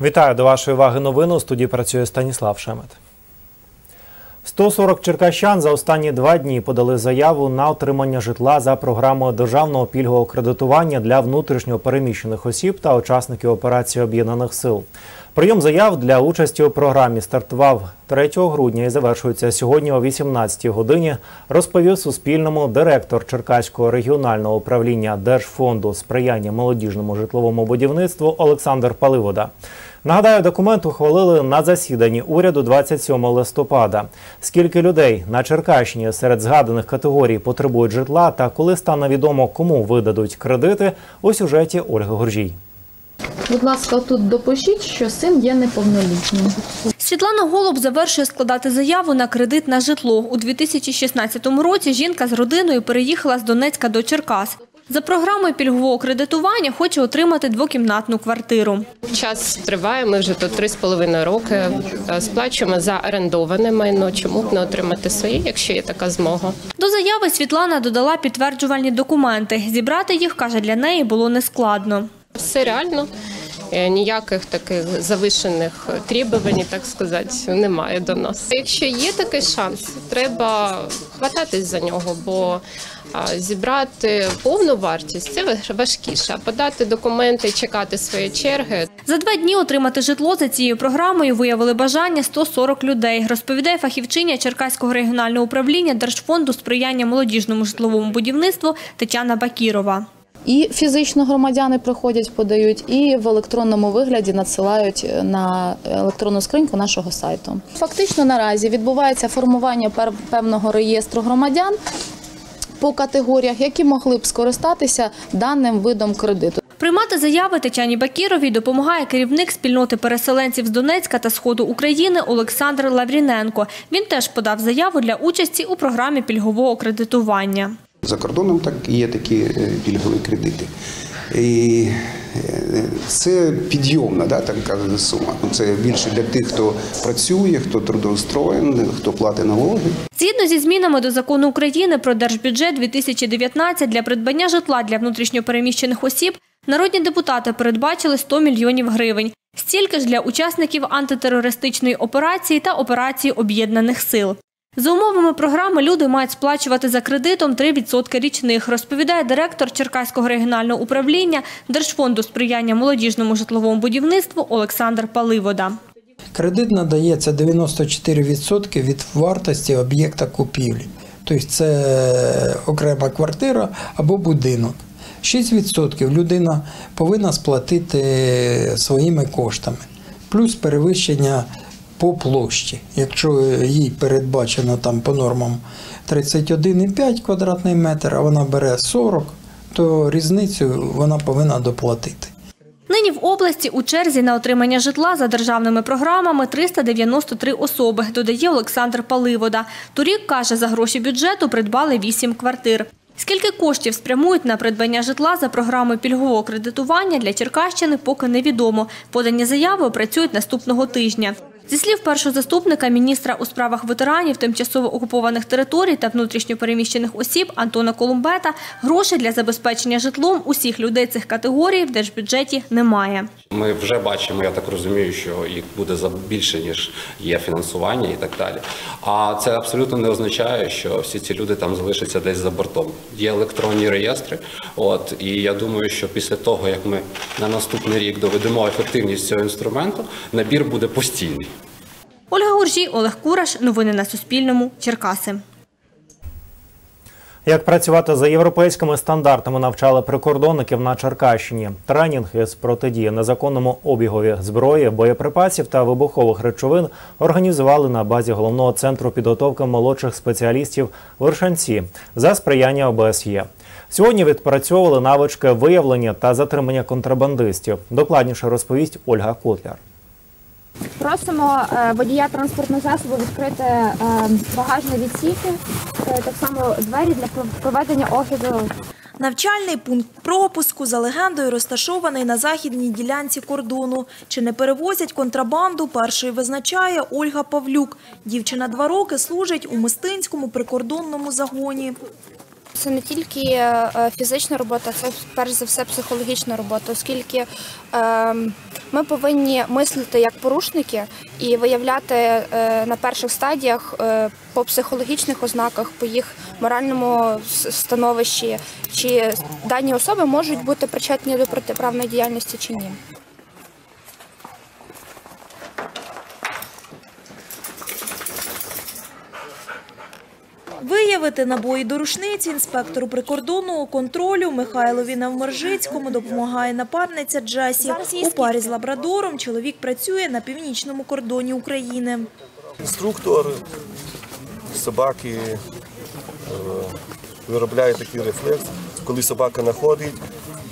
Вітаю до вашої уваги новини. У студії працює Станіслав Шемет. 140 черкащан за останні два дні подали заяву на отримання житла за програмою державного пільгового кредитування для внутрішньо переміщених осіб та учасників операції об'єднаних сил. Прийом заяв для участі у програмі стартував 3 грудня і завершується сьогодні о 18 годині. Розповів Суспільному директор Черкаського регіонального управління Держфонду сприяння молодіжному житловому будівництву Олександр Паливода. Нагадаю, документ ухвалили на засіданні уряду 27 листопада. Скільки людей на Черкащині серед згаданих категорій потребують житла та коли стане відомо, кому видадуть кредити у сюжеті Ольги Горжій. Будь ласка, тут допишіть, що син є неповнолітнім. Світлана Голуб завершує складати заяву на кредит на житло. У 2016 році жінка з родиною переїхала з Донецька до Черкас. За програмою пільгового кредитування хоче отримати двокімнатну квартиру. Час триває, ми вже тут три з половиною роки е, сплачуємо за орендоване майно. Чому б не отримати своє, якщо є така змога? До заяви Світлана додала підтверджувальні документи. Зібрати їх, каже, для неї було нескладно. Все реально. Е, Ніяких таких завишених требувань, так сказати, немає до нас. Якщо є такий шанс, треба хвататись за нього, бо зібрати повну вартість це важкіше. А подати документи, чекати своєї черги За два дні отримати житло за цією програмою виявили бажання 140 людей, розповідає фахівчиня Черкаського регіонального управління Держфонду сприяння молодіжному житловому будівництву Тетяна Бакірова. І фізично громадяни приходять, подають, і в електронному вигляді надсилають на електронну скриньку нашого сайту. Фактично наразі відбувається формування пер- певного реєстру громадян по категоріях, які могли б скористатися даним видом кредиту. Приймати заяви Тетяні Бакіровій допомагає керівник спільноти переселенців з Донецька та Сходу України Олександр Лавріненко. Він теж подав заяву для участі у програмі пільгового кредитування. За кордоном так є такі е, пільгові кредити. І це підйомна да, така сума. Це більше для тих, хто працює, хто трудоустроєн, хто платить налоги. Згідно зі змінами до закону України про держбюджет 2019 для придбання житла для внутрішньопереміщених осіб народні депутати передбачили 100 мільйонів гривень. Стільки ж для учасників антитерористичної операції та операції об'єднаних сил. За умовами програми люди мають сплачувати за кредитом 3% річних, розповідає директор Черкаського регіонального управління Держфонду сприяння молодіжному житловому будівництву Олександр Паливода. Кредит надається 94% від вартості об'єкта купівлі. Тобто це окрема квартира або будинок. 6% людина повинна сплатити своїми коштами, плюс перевищення по площі. Якщо їй передбачено там по нормам 31,5 квадратний метр, а вона бере 40, то різницю вона повинна доплатити. Нині в області у черзі на отримання житла за державними програмами 393 особи, додає Олександр Паливода. Торік, каже, за гроші бюджету придбали 8 квартир. Скільки коштів спрямують на придбання житла за програмою пільгового кредитування для Черкащини, поки невідомо. Подані заяви опрацюють наступного тижня. Зі слів першого заступника міністра у справах ветеранів, тимчасово окупованих територій та внутрішньопереміщених осіб Антона Колумбета, грошей для забезпечення житлом усіх людей цих категорій в держбюджеті немає. Ми вже бачимо, я так розумію, що їх буде більше ніж є фінансування і так далі. А це абсолютно не означає, що всі ці люди там залишаться десь за бортом. Є електронні реєстри. От і я думаю, що після того як ми на наступний рік доведемо ефективність цього інструменту, набір буде постійний. Гуржій, Олег Кураш. Новини на Суспільному. Черкаси. Як працювати за європейськими стандартами навчали прикордонників на Черкащині. Тренінги з протидії незаконному обігові зброї, боєприпасів та вибухових речовин організували на базі головного центру підготовки молодших спеціалістів Вершанці за сприяння ОБСЄ. Сьогодні відпрацьовували навички виявлення та затримання контрабандистів. Докладніше розповість Ольга Котляр. Просимо е, водія транспортного засобу відкрити е, багажні відсіки, е, так само двері для проведення огляду Навчальний пункт пропуску за легендою розташований на західній ділянці кордону. Чи не перевозять контрабанду, першою визначає Ольга Павлюк. Дівчина два роки служить у Мистинському прикордонному загоні. Це не тільки е, фізична робота, це перш за все психологічна робота, оскільки е, ми повинні мислити як порушники і виявляти е, на перших стадіях е, по психологічних ознаках, по їх моральному становищі, чи дані особи можуть бути причетні до протиправної діяльності чи ні. Виявити набої до рушниці інспектору прикордонного контролю Михайлові Невмержицькому допомагає напарниця Джесі. У парі з лабрадором чоловік працює на північному кордоні України. Інструктор собаки е, виробляє такий рефлекс. Коли собака знаходить,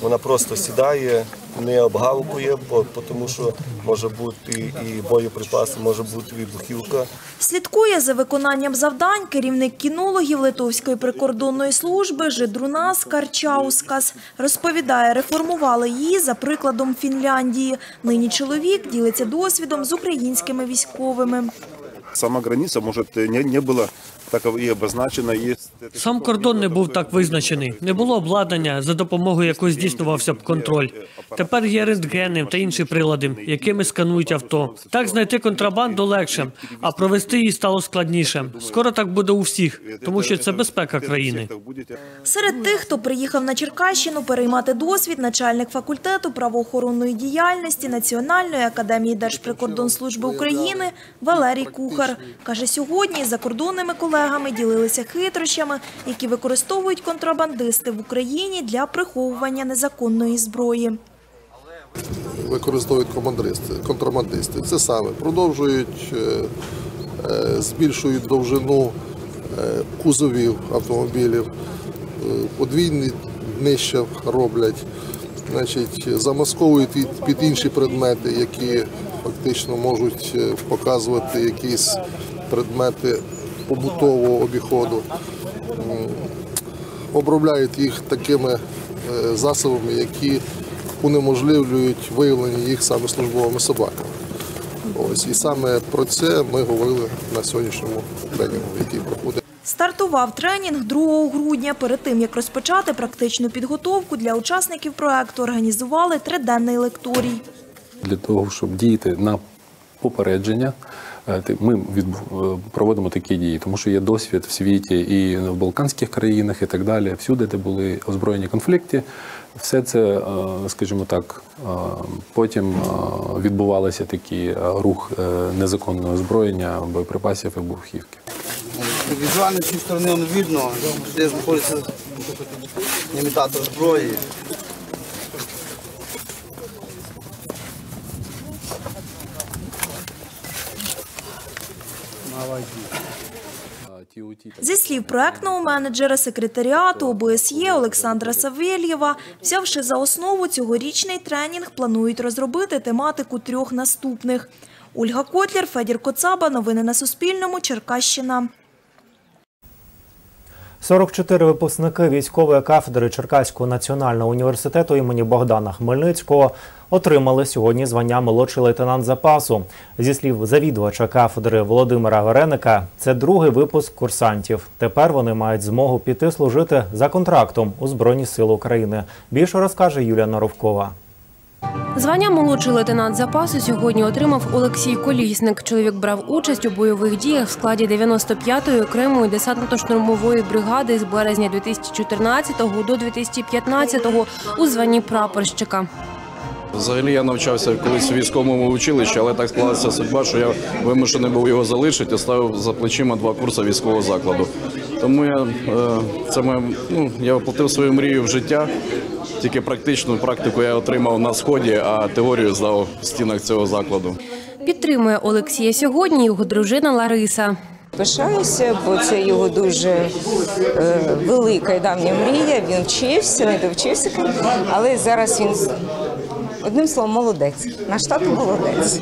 вона просто сідає, не обгавкує, бо тому що може бути і боєприпаси, може бути вибухівка. Слідкує за виконанням завдань керівник кінологів Литовської прикордонної служби Жидрунас Карчаускас. Розповідає, реформували її за прикладом Фінляндії. Нині чоловік ділиться досвідом з українськими військовими. Сама граница, может, не, не была так и обозначена. Есть Сам кордон не був так визначений. Не було обладнання, за допомогою якого здійснювався б контроль. Тепер є рентгени та інші прилади, якими сканують авто. Так знайти контрабанду легше, а провести її стало складніше. Скоро так буде у всіх, тому що це безпека країни. Серед тих, хто приїхав на Черкащину переймати досвід, начальник факультету правоохоронної діяльності Національної академії Держприкордонслужби України Валерій Кухар. Каже, сьогодні з закордонними колегами ділилися хитрощами, які використовують контрабандисти в Україні для приховування незаконної зброї. використовують контрабандисти. Це саме продовжують, е, е, збільшують довжину е, кузовів автомобілів, подвійні днища роблять, значить, замасковують під, інші предмети, які фактично можуть показувати якісь предмети побутового обіходу. Обробляють їх такими е, засобами, які унеможливлюють виявлення їх саме службовими собаками. Ось і саме про це ми говорили на сьогоднішньому тренінгу, який проходить. Стартував тренінг 2 грудня. Перед тим, як розпочати практичну підготовку для учасників проекту, організували триденний лекторій. для того, щоб діяти на попередження. Е, Ми е, проводимо такі дії, тому що є досвід в світі і в Балканських країнах, і так далі. Всюди, де були озброєні конфлікти, все це, е, скажімо так, потім відбувалося такий е, рух незаконного озброєння, боєприпасів і вибухівки. Візуально з цієї сторони видно, де знаходиться імітатор зброї. Зі слів проектного менеджера секретаріату ОБСЄ Олександра Савельєва, взявши за основу цьогорічний тренінг, планують розробити тематику трьох наступних. Ольга Котлер, Федір Коцаба. Новини на Суспільному. Черкащина. 44 випускники військової кафедри Черкаського національного університету імені Богдана Хмельницького отримали сьогодні звання молодший лейтенант запасу. Зі слів завідувача кафедри Володимира Вареника, це другий випуск курсантів. Тепер вони мають змогу піти служити за контрактом у Збройні Сили України. Більше розкаже Юлія Наровкова. Звання молодший лейтенант запасу сьогодні отримав Олексій Колісник. Чоловік брав участь у бойових діях в складі 95-ї окремої десантно-штурмової бригади з березня 2014 до 2015 у званні прапорщика. Взагалі я навчався колись у військовому училищі, але так склалася судьба, що я вимушений був його залишити, ставив за плечима два курси військового закладу. Тому я е, це моє, ну, я оплатив свою мрію в життя. Тільки практичну практику я отримав на сході, а теорію здав в стінах цього закладу. Підтримує Олексія сьогодні його дружина Лариса. Пишаюся, бо це його дуже е, велика і давня мрія. Він вчився, не довчився, але зараз він одним словом молодець. Наш тато молодець.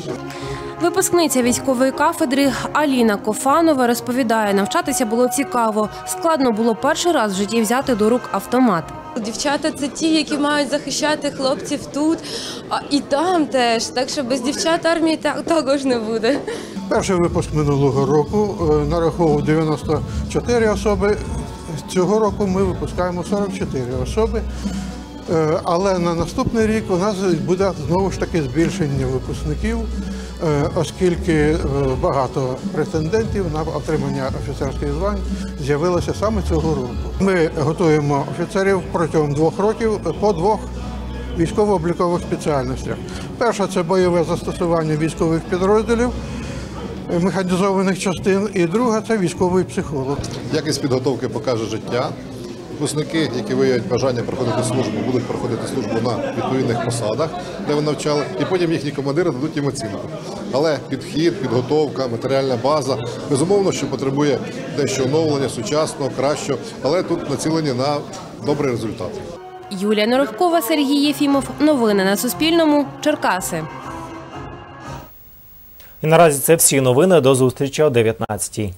Випускниця військової кафедри Аліна Кофанова розповідає, навчатися було цікаво. Складно було перший раз в житті взяти до рук автомат. Дівчата це ті, які мають захищати хлопців тут, а і там теж. Так що без дівчат армії так також не буде. Перший випуск минулого року е, нараховував 94 особи цього року ми випускаємо 44 особи. Е, Але на наступний рік у нас буде знову ж таки збільшення випускників, е, оскільки е, багато претендентів на отримання офіцерських звань з'явилося саме цього року. Ми готуємо офіцерів протягом двох років по двох військово-облікових спеціальностях. Перша це бойове застосування військових підрозділів. Механізованих частин, і друга це військовий психолог. Якість підготовки покаже життя. Випускники, які виявлять бажання проходити службу, будуть проходити службу на відповідних посадах, де вони навчали, і потім їхні командири дадуть їм оцінку. Але підхід, підготовка, матеріальна база безумовно, що потребує дещо оновлення, сучасного, кращого, але тут націлені на добрий результат. Юлія Норохкова, Сергій Єфімов. Новини на Суспільному. Черкаси. І наразі це всі новини. До зустрічі о 19-й.